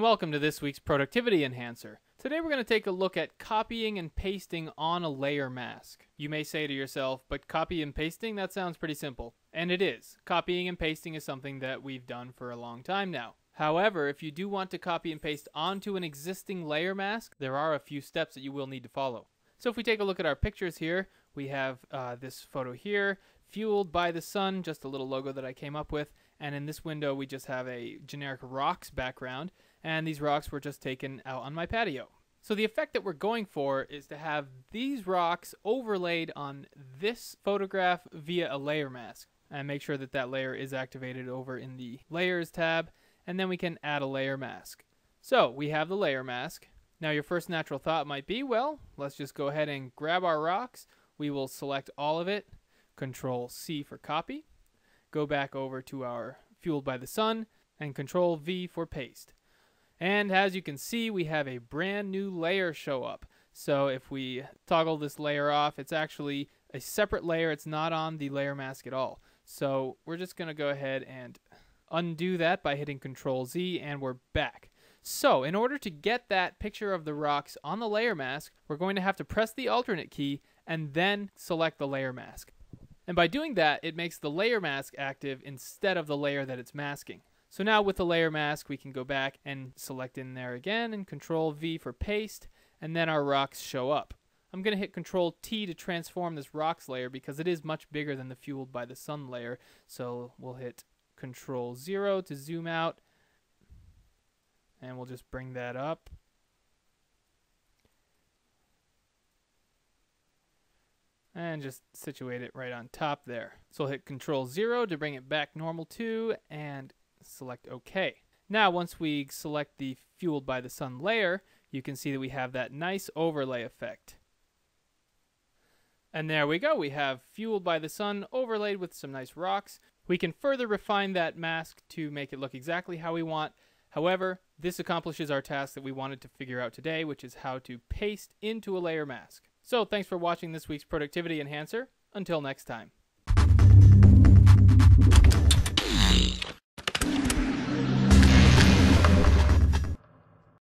welcome to this week's Productivity Enhancer. Today we're going to take a look at copying and pasting on a layer mask. You may say to yourself, but copy and pasting, that sounds pretty simple. And it is. Copying and pasting is something that we've done for a long time now. However, if you do want to copy and paste onto an existing layer mask, there are a few steps that you will need to follow. So if we take a look at our pictures here, we have uh, this photo here, fueled by the sun, just a little logo that I came up with. And in this window, we just have a generic rocks background and these rocks were just taken out on my patio. So the effect that we're going for is to have these rocks overlaid on this photograph via a layer mask and make sure that that layer is activated over in the layers tab and then we can add a layer mask. So we have the layer mask. Now your first natural thought might be, well, let's just go ahead and grab our rocks. We will select all of it, control C for copy, go back over to our fueled by the sun and control V for paste. And as you can see, we have a brand new layer show up. So if we toggle this layer off, it's actually a separate layer. It's not on the layer mask at all. So we're just going to go ahead and undo that by hitting Control Z and we're back. So in order to get that picture of the rocks on the layer mask, we're going to have to press the alternate key and then select the layer mask. And by doing that, it makes the layer mask active instead of the layer that it's masking. So now with the layer mask, we can go back and select in there again and control V for paste, and then our rocks show up. I'm going to hit control T to transform this rocks layer because it is much bigger than the fueled by the sun layer. So we'll hit control 0 to zoom out, and we'll just bring that up. And just situate it right on top there. So we'll hit control 0 to bring it back normal to and select OK. Now, once we select the Fueled by the Sun layer, you can see that we have that nice overlay effect. And there we go. We have Fueled by the Sun overlaid with some nice rocks. We can further refine that mask to make it look exactly how we want. However, this accomplishes our task that we wanted to figure out today, which is how to paste into a layer mask. So thanks for watching this week's Productivity Enhancer. Until next time.